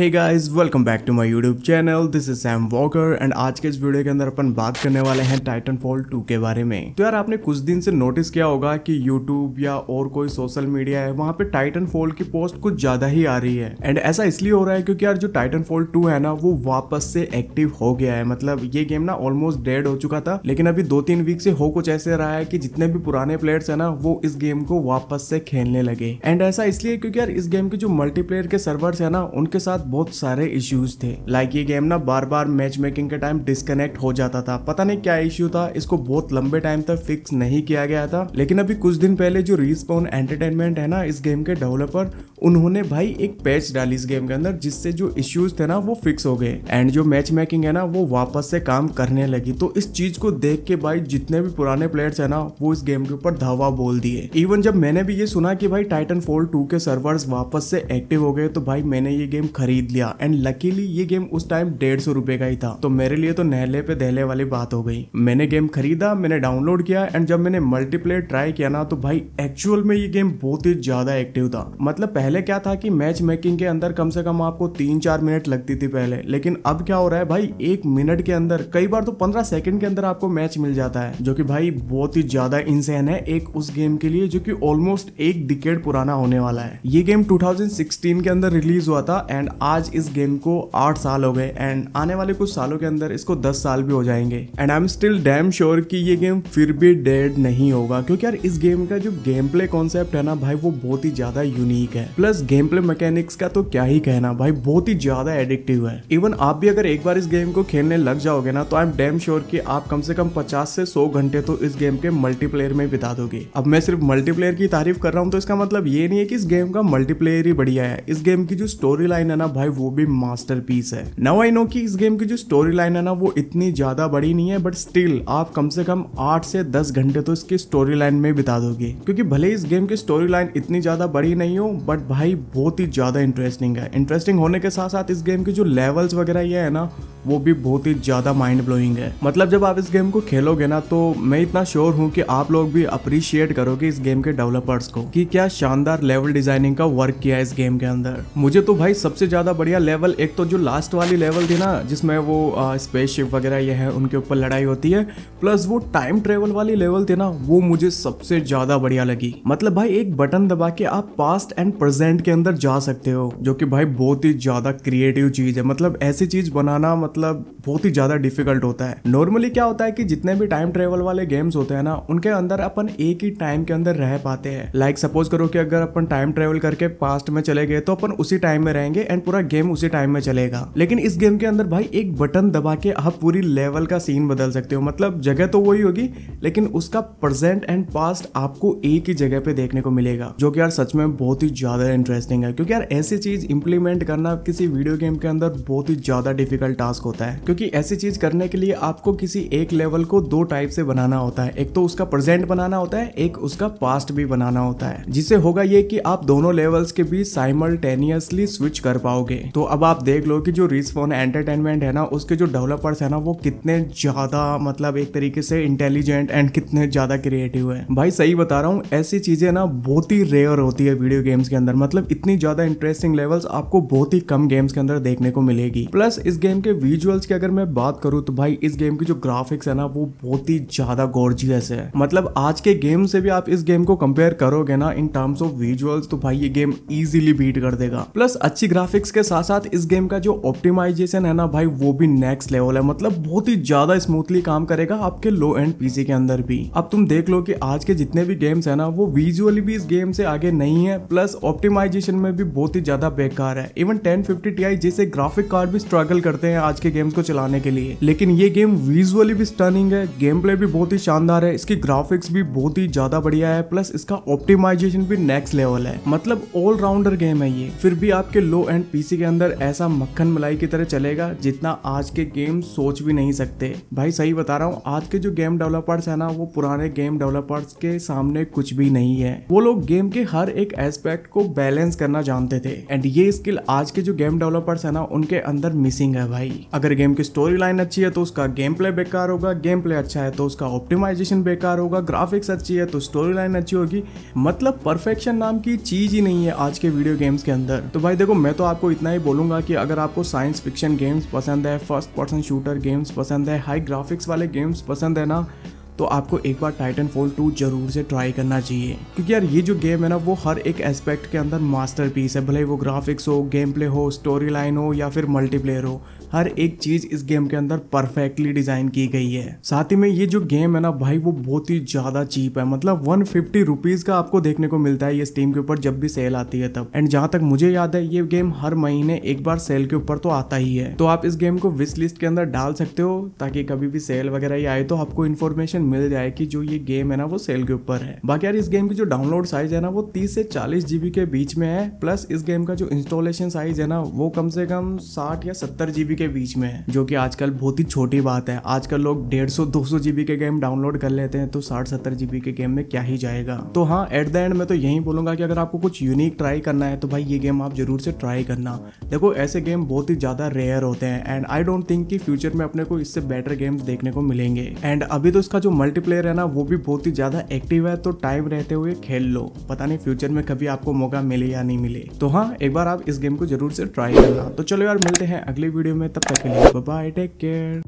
Hey guys welcome back to my YouTube channel this is Sam Walker and आज के इस video के अंदर अपन बात करने वाले हैं टाइटन फॉल टू के बारे में। तो यार आपने कुछ दिन से नोटिस किया होगा कि यूट्यूब या और कोई सोशल मीडिया है, वहाँ पे टाइटन फॉल की पोस्ट कुछ ज़्यादा ही आ रही है। एंड ऐसा इसलिए हो रहा है क्योंकि यार जो टाइटन फॉल टू है ना, वो वापस से एक्टिव हो गया है। मतलब ये गेम ना ऑलमोस्ट डेड हो चुका था, लेकिन अभी दो तीन वीक से हो कुछ ऐसे रहा है कि जितने भी पुराने प्लेयर्स है ना, वो इस गेम को वापस से खेलने लगे। एंड ऐसा इसलिए क्योंकि यार इस गेम के जो मल्टीप्लेयर के सर्वर्स है ना, उनके साथ बहुत सारे इश्यूज़ थे। लाइक ये गेम ना बार बार मैच मेकिंग के टाइम डिस्कनेक्ट हो जाता था। पता नहीं क्या इश्यू था, इसको बहुत लंबे टाइम तक फिक्स नहीं किया गया था। लेकिन अभी कुछ दिन पहले जो रिस्पॉन एंटरटेनमेंट है ना, इस गेम के डेवलपर उन्होंने भाई एक पैच डाली इस गेम के अंदर, जिससे जो इश्यूज़ थे ना, वो फिक्स हो गए। एंड जो मैच मेकिंग है ना, वो वापस से काम करने लगी। तो इस चीज़ को देख के भाई, जितने भी पुराने प्लेयर्स है ना, वो इस गेम के ऊपर धावा बोल दिए। इवन जब मैंने भी ये सुना कि भाई टाइटन फोल टू के सर्वर्स वापस से एक्टिव हो गए तो भाई मैंने ये गेम खरीद लिया। एंड लकीली ये गेम उस टाइम डेढ़ सौ रुपए का ही था। तो मेरे लिए तो नहले पे दहले वाली बात हो गई। मैंने गेम खरीदा, मैंने डाउनलोड किया एंड जब मैंने मल्टीप्लेयर ट्राई किया ना तो भाई एक्चुअल में ये गेम बहुत ही ज़्यादा एक्टिव था। मतलब पहले क्या था कि मैच मेकिंग के अंदर कम से कम आपको तीन चार मिनट लगती थी पहले। लेकिन अब क्या हो रहा है भाई, एक मिनट के अंदर, कई बार तो पंद्रह सेकंड के अंदर आपको मैच मिल जाता है, जो कि भाई बहुत ही ज़्यादा इंसेन है एक उस गेम के लिए, जो कि ऑलमोस्ट एक डिकेड पुराना होने वाला है। ये गेम 2016 के अंदर रिलीज़ हुआ था एंड आज इस गेम को आठ साल हो गए एंड आने वाले कुछ सालों के अंदर इसको दस साल भी हो जाएँगे। And I am still damn sure कि ये गेम फिर भी डेड नहीं होगा। क्योंकि यार इस गेम का जो गेम प्ले कॉन्सेप्ट है ना भाई, वो बहुत ही ज़्यादा यूनिक है। प्लस गेम प्ले मैकेनिक्स का तो क्या ही कहना भाई, बहुत ही ज़्यादा एडिक्टिव है। इवन आप भी अगर एक बार इस गेम को खेलने लग जाओगे ना तो आई एम डैम श्योर कि आप कम से कम पचास से सौ घंटे तो इस गेम के मल्टीप्लेयर में बिता दोगे। अब मैं सिर्फ़ मल्टीप्लेयर की तारीफ़ कर रहा हूँ तो इसका मतलब ये नहीं है कि इस गेम का मल्टीप्लेयर ही बढ़िया है। इस गेम की जो स्टोरी लाइन है ना भाई, वो भी मास्टर पीस है। नाउ आई नो कि इस गेम की जो स्टोरी लाइन है ना, वो इतनी ज़्यादा बड़ी नहीं है बट स्टिल आप कम से कम आठ से दस घंटे तो इसकी स्टोरी लाइन में बिता दोगे। क्योंकि भले इस गेम की स्टोरी लाइन इतनी ज़्यादा बड़ी नहीं हो बट भाई बहुत ही ज़्यादा इंटरेस्टिंग है। इंटरेस्टिंग होने के साथ साथ इस गेम के जो लेवल्स वगैरह ये है ना वो भी बहुत ही ज़्यादा माइंड ब्लोइंग है। मतलब जब आप इस गेम को खेलोगे ना तो मैं इतना श्योर हूँ कि आप लोग भी अप्रिशिएट करोगे इस गेम के डेवलपर्स को कि क्या शानदार लेवल डिज़ाइनिंग का वर्क किया है इस गेम के अंदर। मुझे तो भाई सबसे ज़्यादा बढ़िया लेवल एक तो जो लास्ट वाली लेवल थी ना, जिसमें वो स्पेसशिप वगैरह ये है, उनके ऊपर लड़ाई होती है प्लस वो टाइम ट्रेवल वाली लेवल थी ना, वो मुझे सबसे ज़्यादा बढ़िया लगी। मतलब भाई एक बटन दबा के आप पास्ट एंड प्रेजेंट के अंदर जा सकते हो, जो कि भाई बहुत ही ज़्यादा क्रिएटिव चीज़ है। मतलब ऐसी चीज़ बनाना मतलब बहुत ही ज़्यादा डिफ़िकल्ट होता है। नॉर्मली क्या होता है कि जितने भी टाइम ट्रेवल वाले गेम्स होते हैं ना, उनके अंदर अपन एक ही टाइम के अंदर रह पाते हैं। लाइक सपोज़ करो कि अगर अपन टाइम ट्रेवल करके पास्ट में चले गए तो अपन उसी टाइम में रहेंगे एंड पूरा गेम उसी टाइम में चलेगा। लेकिन इस गेम के अंदर भाई एक बटन दबा के आप पूरी लेवल का सीन बदल सकते हो। मतलब जगह तो वही होगी, लेकिन उसका प्रेजेंट एंड पास्ट आपको एक ही जगह पे देखने को मिलेगा, जो कि यार सच में बहुत ही ज़्यादा इंटरेस्टिंग है। क्योंकि यार ऐसी चीज़ इंप्लीमेंट करना किसी वीडियो गेम के अंदर बहुत ही ज़्यादा डिफ़िकल्ट टास्क होता है, क्योंकि ऐसी चीज़ करने के लिए आपको किसी एक लेवल को दो टाइप से बनाना होता है। एक तो उसका प्रेजेंट बनाना होता है, एक उसका पास्ट भी बनाना होता है, जिससे होगा ये कि आप दोनों लेवल्स के बीच साइमल्टेनियसली स्विच कर पाओगे। तो अब आप देख लो कि जो रिस्पॉन एंटरटेनमेंट है ना, उसके जो डेवलपर्स है ना, वो कितने ज़्यादा मतलब एक तरीके से इंटेलिजेंट एंड कितने ज़्यादा क्रिएटिव है। भाई सही बता रहा हूँ, ऐसी चीज़ें ना बहुत ही रेयर होती है वीडियो गेम्स के अंदर। मतलब इतनी ज़्यादा इंटरेस्टिंग लेवल्स आपको बहुत ही कम गेम्स के अंदर देखने को मिलेगी। प्लस इस गेम के विजुअल्स की अगर मैं बात करूँ तो भाई इस गेम की जो ग्राफिक्स है ना, वो बहुत ही ज़्यादा गॉर्जियस है। मतलब आज के गेम से भी आप इस गेम को कंपेयर करोगे ना इन टर्म्स ऑफ़ विजुअल्स तो भाई ये गेम इजीली बीट कर देगा। प्लस अच्छी ग्राफिक्स के साथ साथ इस गेम का जो ऑप्टिमाइजेशन है ना, भाई वो भी नेक्स्ट लेवल है। मतलब बहुत ही ज़्यादा स्मूथली काम करेगा आपके लो एंड पीसी के अंदर भी। अब तुम देख लो कि आज के जितने भी गेम्स है ना, वो विजुअली भी इस गेम से आगे नहीं है प्लस ऑप्टिमाइजेशन में भी बहुत ही ज़्यादा बेकार है। इवन 1050 Ti जैसे ग्राफिक कार्ड भी स्ट्रगल करते हैं आज के गेम्स को चलाने के लिए। लेकिन ये गेम विजुअली भी स्टर्निंग है गेम प्ले भी बहुत ही शानदार है, इसकी ग्राफिक्स भी बहुत ही ज़्यादा बढ़िया है प्लस इसका ऑप्टिमाइजेशन भी नेक्स्ट लेवल है। मतलब ऑल राउंडर गेम है ये। फिर भी आपके लो एंड पीसी के अंदर ऐसा मक्खन मलाई की तरह चलेगा, जितना आज के गेम सोच भी नहीं सकते। भाई सही बता रहा हूँ, आज के जो गेम डेवलपर्स है ना, वो पुराने गेम डेवलपर्स के सामने कुछ भी नहीं है। वो लोग गेम के हर एक एस्पेक्ट को बैलेंस करना जानते थे। एंड ये स्किल आज के जो गेम डेवलपर्स है ना, उनके अंदर मिसिंग है भाई। अगर गेम की स्टोरी लाइन अच्छी है तो उसका गेम प्ले बेकार होगा गेम प्ले अच्छा है तो उसका ऑप्टिमाइजेशन बेकार होगा ग्राफिक्स अच्छी है तो स्टोरी लाइन अच्छी होगी। मतलब परफेक्शन नाम की चीज़ ही नहीं है आज के वीडियो गेम्स के अंदर। तो भाई देखो, मैं तो आपको इतना ही बोलूँगा कि अगर आपको साइंस फिक्शन गेम्स पसंद है फ़र्स्ट पर्सन शूटर गेम्स पसंद है हाई ग्राफिक्स वाले गेम्स पसंद है ना तो आपको एक बार टाइटन फॉल टू ज़रूर से ट्राई करना चाहिए। क्योंकि यार, ये जो गेम है ना, वो हर एक एस्पेक्ट के अंदर मास्टर है। भले वो ग्राफिक्स हो गेम प्ले हो स्टोरी लाइन हो, या फिर मल्टीप्लेयर हो, हर एक चीज़ इस गेम के अंदर परफेक्टली डिज़ाइन की गई है। साथ ही में ये जो गेम है ना, भाई, वो बहुत ही ज़्यादा चीप है। मतलब वन फिफ्टी रुपीज़ का आपको देखने को मिलता है ये स्टीम के ऊपर जब भी सेल आती है तब। एंड जहाँ तक मुझे याद है, ये गेम हर महीने एक बार सेल के ऊपर तो आता ही है। तो आप इस गेम को विश लिस्ट के अंदर डाल सकते हो, ताकि कभी भी सेल वगैरह ही आए तो आपको इन्फॉर्मेशन मिल जाए कि जो ये गेम है ना, वो सेल के ऊपर है। बाकी यार, इस गेम की जो डाउनलोड साइज़ है ना, वो तीस से चालीस जीबी के बीच में है। प्लस इस गेम का जो इंस्टॉलेशन साइज़ है ना, वो कम से कम साठ या सत्तर जीबी के बीच में है, जो कि आजकल बहुत ही छोटी बात है। आजकल लोग डेढ़ सौ, दो जीबी के गेम डाउनलोड कर लेते हैं तो साठ सत्तर जीबी के गेम में क्या ही जाएगा। तो हाँ एट द एंड में तो यही बोलूँगा कि अगर आपको कुछ यूनिक ट्राई करना है तो भाई ये गेम आप ज़रूर से ट्राई करना। देखो, ऐसे गेम बहुत ही ज़्यादा रेयर होते हैं एंड आई डोंट थिंक कि फ्यूचर में अपने को इससे बेटर गेम्स देखने को मिलेंगे। एंड अभी तो इसका जो मल्टीप्लेयर है ना, वो भी बहुत ही ज़्यादा एक्टिव है तो टाइम रहते हुए खेल लो। पता नहीं फ्यूचर में कभी आपको मौका मिले या नहीं मिले। तो हाँ एक बार आप इस गेम को ज़रूर से ट्राई करना। तो चलो यार, मिलते हैं अगले वीडियो में, तब तक के लिए बाय टेक केयर